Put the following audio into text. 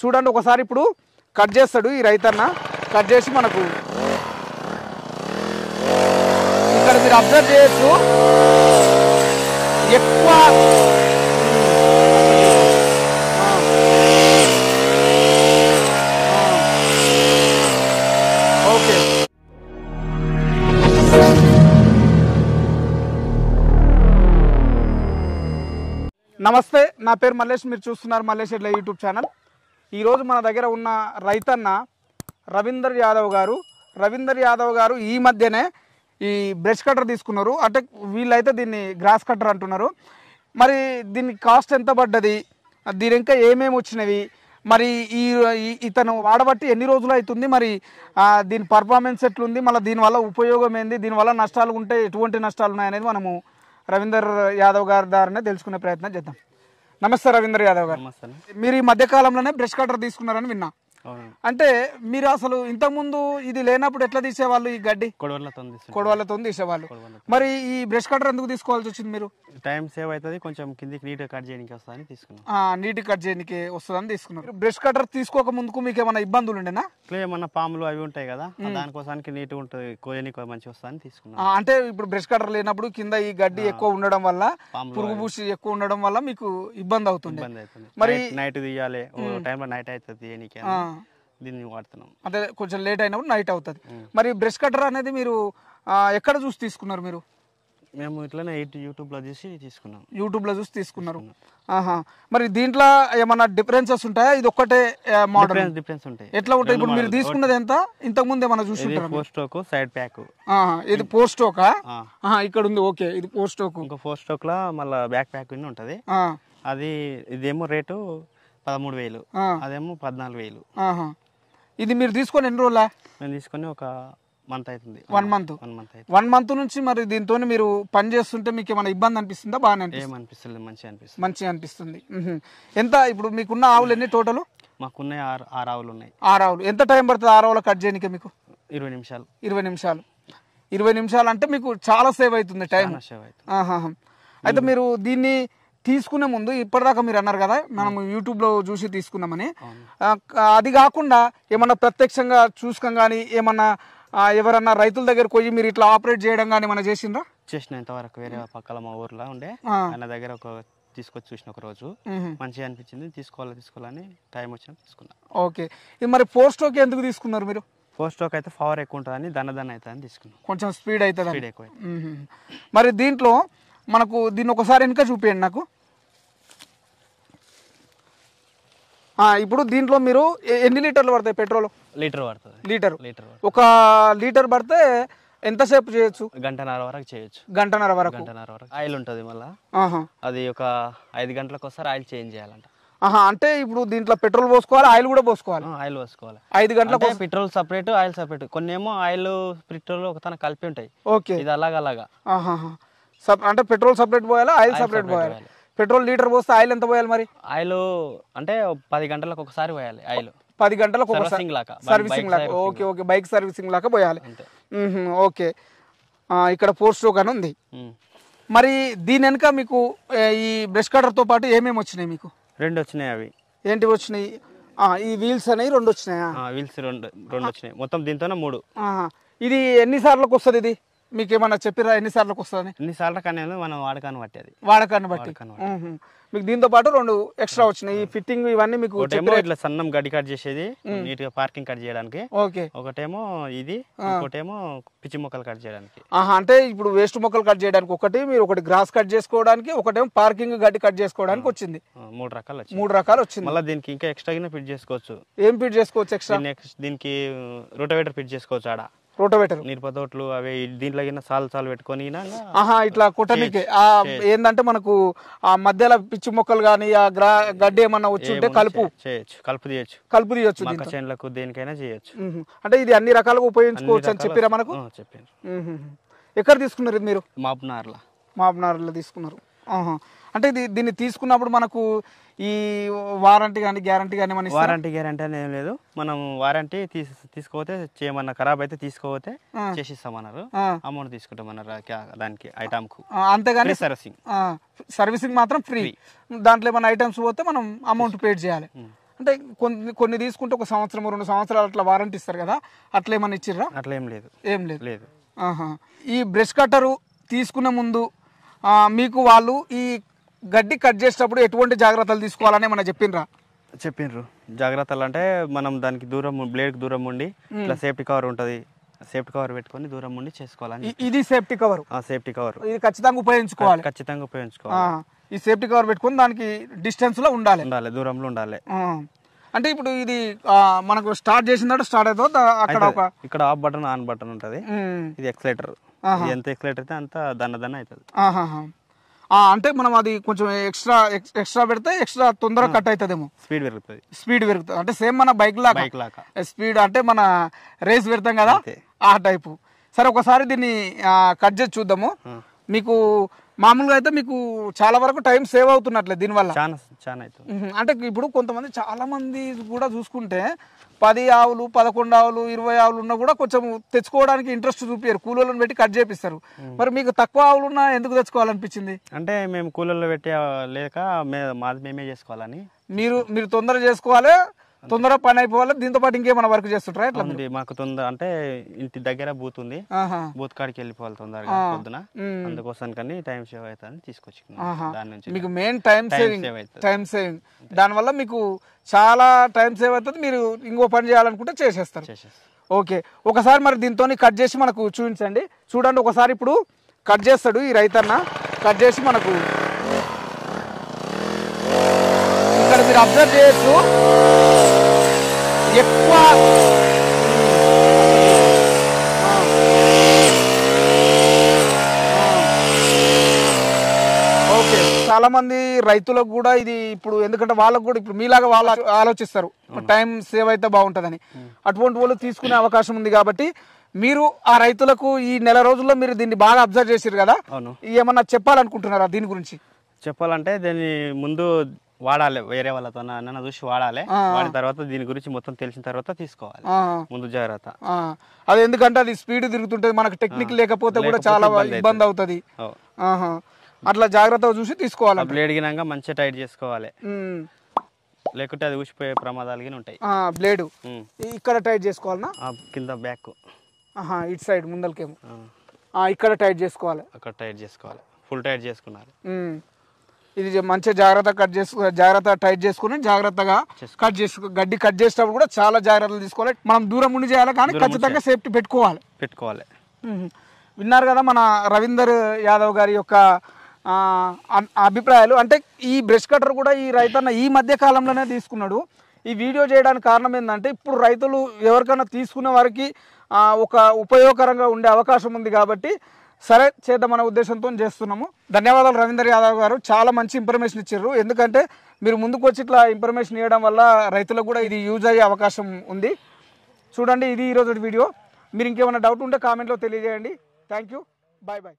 చూడండి ఒకసారి ఇప్పుడు కట్ చేస్తాడు ఈ రైతన్న. కట్ చేసి మనకు ఇక్కడ మీరు అబ్జర్వ్ చేయొచ్చు. ఎక్కువ ఓకే. నమస్తే నా పేరు మల్లేష్ మీరు చూస్తున్నారు మల్లేష్ ఎడ్ల యూట్యూబ్ ఛానల్. ఈరోజు మన దగ్గర ఉన్న రైతన్న రవీందర్ యాదవ్ గారు. రవీందర్ యాదవ్ గారు ఈ మధ్యనే ఈ బ్రష్ కట్టర్ తీసుకున్నారు. అంటే వీళ్ళైతే దీన్ని గ్రాస్ కట్టర్ అంటున్నారు. మరి దీని కాస్ట్ ఎంత పడ్డది? దీని ఇంకా ఏమేమి వచ్చినవి? మరి ఈ ఇతను వాడబట్టి ఎన్ని రోజులు అవుతుంది? మరి దీని పర్ఫార్మెన్స్ ఎట్లుంది? మళ్ళీ దీనివల్ల ఉపయోగం ఏంది? దీనివల్ల నష్టాలు ఉంటే ఎటువంటి నష్టాలు ఉన్నాయనేది మనము రవీందర్ యాదవ్ గారి ద్వారానే తెలుసుకునే ప్రయత్నం చేద్దాం. నమస్తే రవీందర్ యాదవ్ గారు. మీరు ఈ మధ్య కాలంలోనే బ్రష్ కట్టర్ తీసుకున్నారని విన్నా. అంటే మీరు అసలు ఇంతకుముందు ఇది లేనప్పుడు ఎట్లా తీసేవాళ్ళు ఈ గడ్డి? కొడవలతో తీసేవాళ్ళు. మరి ఈ బ్రష్ కట్టర్ ఎందుకు తీసుకోవాల్సి వచ్చింది మీరు? టైం సేవ్ అవుతుంది కొంచెం కిందికి నీట్గా కట్ చేయడానికి వస్తుందని తీసుకున్నాం. ఆ, నీటి కట్ చేయడానికి వస్తుందని తీసుకున్నారు. బ్రష్ కట్టర్ తీసుకోక ముందుకు మీకు ఏమైనా ఇబ్బందులు ఉండేనా? ఏమన్నా పాములు అవి ఉంటాయి కదా దానికోసానికి నీట్గా ఉంటుంది కోయనికి మంచిగా వస్తుందని తీసుకున్నాం. ఆ, అంటే ఇప్పుడు బ్రష్ కట్టర్ లేనప్పుడు కింద ఈ గడ్డి ఎక్కువ ఉండడం వల్ల పురుగు పూసి ఎక్కువ ఉండడం వల్ల మీకు ఇబ్బంది అవుతుంది. మరి- నైట్ నైట్ తీయాలి టైంలో నైట్ అవుతుంది దీన్ని వాడుతున్నాం. అంటే కొంచెం లేట్ అయినప్పుడు నైట్ అవుతుంది. మరి బ్రష్ కట్టర్ అనేది మీరు ఎక్కడ చూసి తీసుకున్నారు మీరు? మేము ఇట్లనే యూట్యూ- యూట్యూబ్లో చూసి తీసుకున్నాం. యూట్యూబ్లో చూసి తీసుకున్నారు. ఆహా. మరి దీంట్లో ఏమన్నా డిఫరెన్సెస్ ఉంటాయా? ఇది ఒక్కటే మోడల్. డిఫరెన్స్ ఉంటాయి. ఎట్లా ఉంటాయి? ఇప్పుడు మీరు తీసుకున్నది ఎంత? ఇంతకు ముందు ఏమన్నా చూసి ఫోర్ స్టోక్ సైడ్ ప్యాక్ ఇది పోస్ట్ స్టోకా ఇక్కడ ఉంది. ఓకే. ఇది పోస్ట్ స్టోక్ ఇంకో ఫోర్ స్టోక్లో మళ్ళీ బ్యాక్ ప్యాక్ ఉంటుంది. అది ఇదేమో రేటు పదమూడు వేలు. అదేమో పద్నాలుగు వేలు. ఇది మీరు తీసుకొని ఎన్ని రోజులా? మేము తీసుకొని ఒక మంత్ అవుతుంది. One month one month one month నుంచి మరి దీంతో మీరు పని చేస్తుంటే మీకు ఏమైనా ఇబ్బంది అనిపిస్తుందా? బాగానే అనిపిస్తుంది. మంచిగా అనిపిస్తుంది. మంచిగా అనిపిస్తుంది. ఎంత ఇప్పుడు మీకున్న ఆవులు ఎన్ని టోటల్? మాకున్నాయి ఆరు ఆరు ఆవులు ఉన్నాయి. ఆరు ఆవులు. ఎంత టైం పడుతుంది ఆరు ఆవులు కట్ చేయడానికి మీకు? ఇరవై నిమిషాలు. ఇరవై నిమిషాలు. ఇరవై నిమిషాలు అంటే మీకు చాలా సేవ్ అవుతుంది టైం. సేవ్ అవుతుంది. ఆహాహా. అయితే మీరు దీన్ని తీసుకునే ముందు ఇప్పటిదాకా మీరు అన్నారు కదా మనం యూట్యూబ్లో చూసి తీసుకున్నామని అది కాకుండా ఏమన్నా ప్రత్యక్షంగా చూసుకోం కానీ ఏమన్నా ఎవరన్నా రైతుల దగ్గరకు పోయి మీరు ఇట్లా ఆపరేట్ చేయడం కానీ ఏమన్నా చేసిండ్రా? చేసిన ఇంతవరకు వేరే పక్కల మా ఊర్లో ఉండే. ఆయన దగ్గర ఒక తీసుకొచ్చి చూసిన ఒక రోజు. మంచిగా అనిపించింది. తీసుకోవాలి తీసుకోవాలని టైం వచ్చిన తీసుకున్నా. ఓకే. ఇది మరి పోస్ట్కి ఎందుకు తీసుకున్నారు మీరు? ఫోర్ స్టోక్ అయితే పవర్ ఎక్కువ ఉంటుందని దన్న దన్న అవుతుందని తీసుకున్నాం. కొంచెం స్పీడ్ అవుతుంది స్పీడ్ ఎక్కువ. మరి దీంట్లో మనకు దీన్ని ఒకసారి వెనుక చూపించండి నాకు ఆ, ఇప్పుడు దీంట్లో మీరు ఎన్ని లీటర్లు పడతాయి పెట్రోల్? లీటర్ పడుతుంది. లీటర్. లీటర్. ఒక లీటర్ పడితే ఎంతసేపు చేయొచ్చు? గంటన్నర వరకు చేయొచ్చు. గంటన్నర వరకు. గంటన్నర వరకు. ఆయిల్ ఉంటుంది మళ్ళీ. అది ఒక ఐదు గంటలకు ఒకసారి ఆయిల్ చేంజ్ చేయాలంట. ఆహా అంటే ఇప్పుడు దీంట్లో పెట్రోల్ పోసుకోవాలి ఆయిల్ కూడా పోసుకోవాలి? ఆయిల్ పోసుకోవాలి. ఐదు గంటలకు పెట్రోల్ సపరేట్ ఆయిల్ సపరేట్. కొన్ని ఏమో ఆయిల్ పెట్రోల్ ఒక తన కలిపి ఉంటాయి. ఓకే. ఇది అలాగ అలాగా. అంటే పెట్రోల్ సపరేట్ పోయాలా ఆయిల్ సపరేట్ పోయాలి. పెట్రోల్ లీటర్ పోస్తే ఆయిల్ ఎంత పోయాలి మరి? ఆయిల్ అంటే పది గంటలకు ఒకసారి పోయాలి ఆయిల్. పది గంటలకు ఒకసారి సర్వీసింగ్ లాగా ఓకే ఓకే బైక్ సర్వీసింగ్ లాగా పోయాలి. ఓకే. ఇక్కడ పోస్ట్ స్ట్రోక్ అని ఉంది. మరి దీని వెనుక మీకు ఈ బ్రష్ కటర్తో పాటు ఏమేమి వచ్చినాయి మీకు? రెండు వచ్చినాయి అవి. ఏంటి వచ్చినాయి? ఈ వీల్స్ అనేవి రెండు వచ్చినాయా? వీల్స్ రెండు రెండు వచ్చినాయి. మొత్తం దీంతోనే మూడు. ఇది ఎన్ని సార్లకు వస్తుంది ఇది? మీకు ఏమన్నా చెప్పిరా ఎన్ని సార్లకు వస్తుంది ఎన్నిసార్లు కానీ మనం వాడకాన్ని బట్టి. అది వాడకాన్ని బట్టి. మీకు దీంతో పాటు రెండు ఎక్స్ట్రా వచ్చినాయి. ఈ ఫిట్టింగ్ ఇవన్నీ మీకు ఒకటేమో ఇట్లా సన్నం గడ్డి కట్ చేసేది నీట్గా పార్కింగ్ కట్ చేయడానికి. ఓకే. ఒకటేమో ఇది ఇంకోటేమో పిచ్చి మొక్కలు కట్ చేయడానికి. ఆహా అంటే ఇప్పుడు వేస్ట్ మొక్కలు కట్ చేయడానికి ఒకటి మీరు ఒకటి గ్రాస్ కట్ చేసుకోవడానికి ఒకటేమో పార్కింగ్ గడ్డి కట్ చేసుకోవడానికి వచ్చింది. మూడు రకాలు మూడు రకాలు వచ్చింది. మళ్ళీ దీనికి ఇంకా ఎక్స్ట్రా ఫిట్ చేసుకోవచ్చు. ఏం ఫిట్ చేసుకోవచ్చు ఎక్స్ట్రా? నెక్స్ట్ దీనికి రోటోవేటర్ ఫిట్ చేసుకోవచ్చు ఆడ. రోటోవేటర్. నీరుపతోట్లు అవి దీంట్లో కింద సాలు సాలు పెట్టుకొని ఆహా ఇట్లా కుట్టనికి. ఆ ఏందంటే మనకు ఆ మధ్యలో పిచ్చి మొక్కలు కానీ ఆ గ్రా గడ్డి ఏమన్నా వచ్చి ఉంటే కలుపు. చేయొచ్చు. కలుపు తీయచ్చు. కలుపు తీయొచ్చు దీంతో చేనులకు దేనికైనా చేయొచ్చు. అంటే ఇది అన్ని రకాలుగా ఉపయోగించుకోవచ్చు అని చెప్పిరా మనకు? చెప్పాను మ్మ్. ఎక్కడ తీసుకున్నారు ఇది మీరు? మాపునార్లా. మాపనారులో తీసుకున్నారు. ఆహా. అంటే ఇది దీన్ని తీసుకున్నప్పుడు మనకు ఈ వారంటీ కానీ గ్యారంటీ కానీ మన వారంటీ గ్యారంటీ అని ఏం లేదు. మనం వారంటీ తీసు తీసుకోపోతే చేయమన్నా ఖరాబ్ అయితే తీసుకోపోతే ఆ. చేసిస్తామన్నారు. అమౌంట్ తీసుకుంటామన్నారు దానికి ఐటమ్కు అంతేగాని ఫ్రీ సర్వీసింగ్ సర్వీసింగ్ మాత్రం ఫ్రీ దాంట్లో ఏమైనా ఐటమ్స్ పోతే మనం అమౌంట్ పే చేయాలి. అంటే కొన్ని కొన్ని తీసుకుంటే ఒక సంవత్సరం రెండు సంవత్సరాలు అట్లా వారంటీ ఇస్తారు కదా అట్లా ఏమన్నా ఇచ్చిర్రా? అట్లా ఏం లేదు. ఏం లేదు. లేదు. ఆహా. ఈ బ్రష్ కట్టరు తీసుకునే ముందు మీకు వాళ్ళు ఈ గడ్డి కట్ చేసేటప్పుడు ఎటువంటి జాగ్రత్తలు తీసుకోవాలని ఏమన్నా చెప్పిండ్రా? చెప్పిండ్రు. జాగ్రత్తలు అంటే మనం దానికి దూరం బ్లేడ్ దూరం ఉండి ఇట్లా సేఫ్టీ కవర్ ఉంటుంది. సేఫ్టీ కవర్ పెట్టుకొని దూరం ఉండి చేసుకోవాలని ఇది సేఫ్టీ కవర్. ఆ సేఫ్టీ కవర్. ఇది ఖచ్చితంగా ఉపయోగించుకోవాలి. ఖచ్చితంగా ఉపయోగించుకోవాలి. ఈ సేఫ్టీ కవర్ పెట్టుకొని దానికి డిస్టెన్స్లో ఉండాలి. ఉండాలి దూరంలో ఉండాలి. అంటే ఇప్పుడు ఇది మనకు స్టార్ట్ చేసిన స్టార్ట్ అవుతుందో? అక్కడ ఒక ఇక్కడ ఆఫ్ బటన్ ఆన్ బటన్ ఉంటుంది. ఇది ఎక్సలేటర్. ఎంత ఎక్సలేటర్ అయితే అంత దన్న దన్న అవుతుంది. అంటే మనం అది కొంచెం ఎక్స్ట్రా ఎక్స్ట్రా పెడితే ఎక్స్ట్రా తొందరగా కట్ అవుతుందేమో. స్పీడ్ పెరుగుతుంది. స్పీడ్ పెరుగుతుంది. అంటే సేమ్ మన బైక్ లాగా. బైక్ లాగా. స్పీడ్ అంటే మన రేస్ పెడతాం కదా. ఆ టైపు. సరే ఒకసారి దీన్ని కట్ చేసి చూద్దాము. మీకు మామూలుగా అయితే మీకు చాలా వరకు టైం సేవ్ అవుతున్నట్లే దీనివల్ల. చాలా చాలా అవుతుంది. అంటే ఇప్పుడు కొంతమంది చాలా మంది కూడా చూసుకుంటే పది ఆవులు పదకొండు ఆవులు ఇరవై ఆవులు ఉన్నా కూడా కొంచెం తెచ్చుకోవడానికి ఇంట్రెస్ట్ చూపారు కూలీలను పెట్టి కట్ చేపిస్తారు. మరి మీకు తక్కువ ఆవులు ఉన్నా ఎందుకు తెచ్చుకోవాలనిపించింది? అంటే మేము కూలీల్లో పెట్టి లేక మాది మేమే చేసుకోవాలని. మీరు మీరు తొందర చేసుకోవాలి? తొందర పని అయిపోవాలి దీంతో పాటు ఇంకేమైనా వర్క్ చేస్తుంటారా? ఎట్లా మాకు తొందర అంటే ఇంటి దగ్గర బూత్ ఉంది. బూత్ కాడికి వెళ్ళిపోవాలి తొందరగా పొద్దున. అందుకోసం కానీ టైం సేవ్ అవుతుందని తీసుకొచ్చుకున్నాం. ఆహా. దాని నుంచి మీకు మెయిన్ టైం సేవింగ్ అవుతుంది. టైం సేవింగ్ దానివల్ల మీకు చాలా టైం సేవ్ అవుతుంది మీరు ఇంకో పని చేయాలనుకుంటే చేసేస్తారు. చేసేసి ఓకే. ఒకసారి మరి దీంతో కట్ చేసి మనకు చూపించండి. చూడండి ఒకసారి ఇప్పుడు కట్ చేస్తాడు ఈ రైతన్న. కట్ చేసి మనకు ఇక్కడ మీరు అబ్జర్వ్ చేయొచ్చు. ఎక్కువ. ఓకే చాలా మంది రైతులకు కూడా ఇది ఇప్పుడు ఎందుకంటే వాళ్ళకు కూడా ఇప్పుడు మీలాగా వాళ్ళు ఆలోచిస్తారు. టైం సేవ్ అయితే బాగుంటుందని. అటువంటి వాళ్ళు తీసుకునే అవకాశం ఉంది కాబట్టి మీరు ఆ రైతులకు ఈ నెల రోజుల్లో మీరు దీన్ని బాగా అబ్జర్వ్ చేశారు కదా? ఏమన్నా చెప్పాలనుకుంటున్నారా దీని గురించి? చెప్పాలంటే దీన్ని ముందు వాడాలి వేరే వాళ్ళతో అన్న చూసి వాడాలి. వాడిన తర్వాత దీని గురించి మొత్తం తెలిసిన తర్వాత తీసుకోవాలి. ముందు జాగ్రత్త. అది ఎందుకంటే అది స్పీడ్ తిరుగుతుంటది మనకు టెక్నిక్ లేకపోతే కూడా చాలా ఇబ్బంది అవుతుంది. అట్లా జాగ్రత్తగా చూసి తీసుకోవాలి బ్లేడ్ గినంగా మంచిగా టైట్ చేసుకోవాలి. లేకుంటే అది ఊసిపోయే ప్రమాదాలు గిన ఉంటాయి. బ్లేడు. ఇక్కడ టైట్ చేసుకోవాలనా? కింద బ్యాక్ ఇటు సైడ్ ముందలకేమో. ఆ, ఇక్కడ టైట్ చేసుకోవాలి. అక్కడ టైట్ చేసుకోవాలి. ఫుల్ టైట్ చేసుకున్నారు. ఇది మంచిగా జాగ్రత్త కట్ చేసుకో జాగ్రత్త టైట్ చేసుకుని జాగ్రత్తగా కట్ చేసుకో గడ్డి కట్ చేసేటప్పుడు కూడా చాలా జాగ్రత్తలు తీసుకోవాలి. మనం దూరం ఉండి చేయాలి కానీ ఖచ్చితంగా సేఫ్టీ పెట్టుకోవాలి. పెట్టుకోవాలి. విన్నారు కదా మన రవీందర్ యాదవ్ గారి యొక్క అభిప్రాయాలు. అంటే ఈ బ్రష్ కటర్ కూడా ఈ రైతన్న ఈ మధ్య కాలంలోనే తీసుకున్నాడు. ఈ వీడియో చేయడానికి కారణం ఏంటంటే ఇప్పుడు రైతులు ఎవరికైనా తీసుకునే వారికి ఒక ఉపయోగకరంగా ఉండే అవకాశం ఉంది కాబట్టి సరే చేద్దామనే ఉద్దేశంతో చేస్తున్నాము. ధన్యవాదాలు రవీందర్ యాదవ్ గారు. చాలా మంచి ఇన్ఫర్మేషన్ ఇచ్చారు. ఎందుకంటే మీరు ముందుకు వచ్చి ఇట్లా ఇన్ఫర్మేషన్ ఇవ్వడం వల్ల రైతులకు కూడా ఇది యూజ్ అయ్యే అవకాశం ఉంది. చూడండి ఇది ఈరోజు వీడియో. మీరు ఇంకేమైనా డౌట్ ఉంటే కామెంట్లో తెలియజేయండి. Thank you bye bye